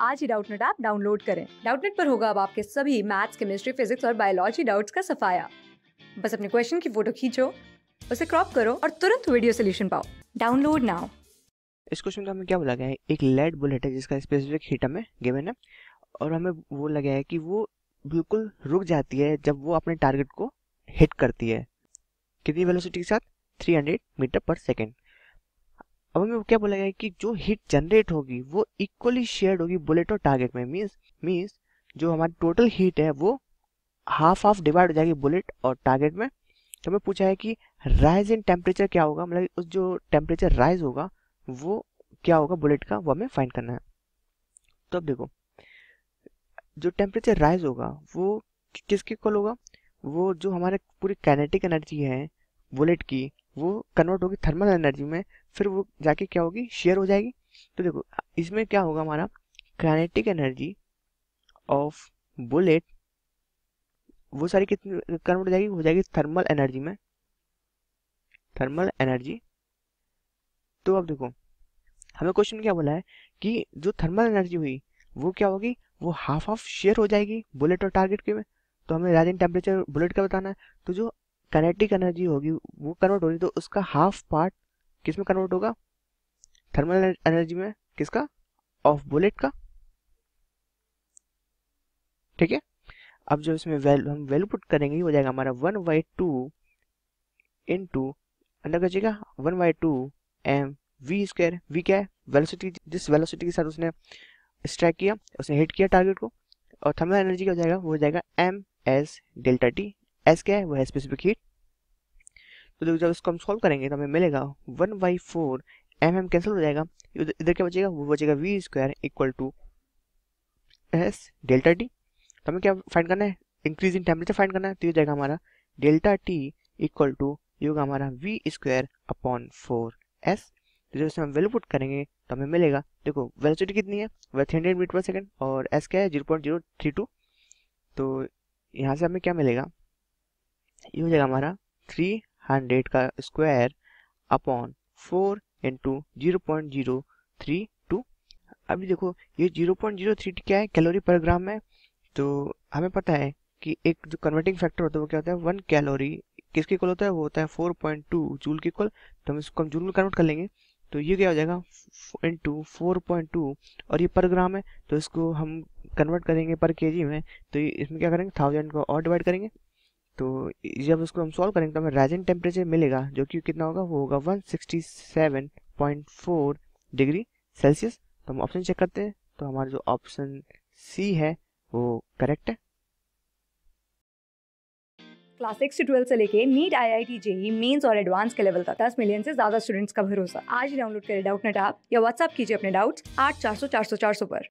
आज ही Doubtnut app download करें। डाउटनेट पर होगा अब आपके सभी मैथ्स, केमिस्ट्री, फिजिक्स और बायोलॉजी डाउट्स का सफाया। बस अपने क्वेश्चन की फ़ोटो खींचो, उसे क्रॉप करो और तुरंत वीडियो सोल्यूशन पाओ। Download now. इस क्वेश्चन का हमें क्या बोला गया है? एक लेड बुलेट है जिसका स्पेसिफिक हीट हमें गिवन है और हमें वो लगा है कि वो बिल्कुल रुक जाती है जब वो अपने टारगेट को हिट करती है। कितनी वेलोसिटी के साथ? 300 मीटर पर सेकेंड अब हमें क्या बोला गया कि जो हीट जनरेट होगी, वो इक्वली शेयर्ड होगी बुलेट और टारगेट में। मीन्स मीन्स जो हमारी टोटल हीट है, वो हाफ़ हाफ़ डिवाइड हो जाएगी बुलेट और टारगेट में। तो हमें पूछा है कि राइज इन टेम्परेचर क्या होगा? मतलब उस जो टेम्परेचर राइज होगा, वो क्या होगा बुलेट का? वो हमें फाइंड करना है। तो अब देखो, जो टेम्परेचर राइज होगा, वो किसके इक्वल होगा? वो जो हमारे पूरी कैनेटिक एनर्जी है बुलेट की वो कन्वर्ट होगी थर्मल एनर्जी में, फिर वो जाके क्या होगी? शेयर हो जाएगी। तो देखो, इसमें क्या होगा हमारा? काइनेटिक एनर्जी ऑफ़ बुलेट वो सारी कितनी कन्वर्ट हो जाएगी? हो जाएगी थर्मल एनर्जी में। थर्मल एनर्जी तो अब देखो, हमें क्वेश्चन क्या बोला है? कि जो थर्मल एनर्जी हुई, वो क्या होगी? वो हाफ़ हाफ़ शेयर हो जाएगी बुलेट और टारगेट के में। तो हमें राइजिंग टेम्परेचर बुलेट का बताना है। तो जो कनेटिक एनर्जी होगी, वो कन्वर्ट होगी तो उसका हाफ़ पार्ट किसमें कन्वर्ट होगा? थर्मल एनर्जी में किसका? ऑफ़ बुलेट का। ठीक है? अब जो इसमें वैल्यू हम वैल्यू पुट करेंगे हो जाएगा हमारा one by two into अंदर बचेगा one by two M V square V क्या है? वेलोसिटी जिस वेलोसिटी के साथ उसने स्ट्राइक किया, उसने हिट किया टारगेट को, और थर्मल एनर्जी क्या हो जाएगा? वो हो जाएगा M S delta T S क्या है वो है स्पेसिफिक हीट तो देखो, जब इसको हम सॉल्व करेंगे तो हमें मिलेगा one by four M M cancel हो जाएगा. इधर क्या बचेगा? वो बचेगा V square equal to S delta T तो हमें क्या फाइंड करना है? इंक्रीज इन टेम्परेचर फाइंड करना है तो ये जाएगा हमारा डेल्टा टी इक्वल टू ये होगा हमारा V square upon four S तो जब इसमें हम वैल्यू पुट करेंगे तो हमें मिलेगा, देखो वेलोसिटी कितनी है? वह three hundred metre per second और एस क्या है zero point zero three two तो यहाँ से हमें क्या मिलेगा? ये हो जाएगा हमारा थ्री हंड्रेड का square upon four into zero point zero three two अभी देखो, ये ज़ीरो पॉइंट ज़ीरो थ्री क्या है? कैलोरी पर ग्राम है। तो हमें पता है कि एक जो कन्वर्टिंग फैक्टर होता है वो क्या होता है? वन कैलोरी किसके इक्वल होता है? वो होता है फोर पॉइंट टू जूल के इक्वल तो हम इसको, हम जूल में कन्वर्ट कर लेंगे। तो ये क्या हो जाएगा? इंटू फोर पॉइंट टू और ये पर ग्राम है तो इसको हम कन्वर्ट करेंगे पर केजी में। तो इसमें क्या करेंगे? थाउज़ेंड को और डिवाइड करेंगे। तो जब उसको हम सॉल्व करेंगे तो हमें राइजिंग टेम्परेचर मिलेगा, जो कि कितना होगा? वो होगा one sixty seven point four degree Celsius तो हम ऑप्शन चेक करते हैं। तो हमारा जो ऑप्शन सी है, वो करेक्ट है। क्लास सिक्स से ट्वेल्थ से लेके NEET I I T JEE Mains और एडवांस के लेवल तक, दस मिलियन से ज़्यादा स्टूडेंट्स का भरोसा। आज डाउनलोड करें डाउट नेट ऐप या व्हाट्सअप कीजिए अपने डाउट्स आठ चार सौ चार सौ चार सौ पर।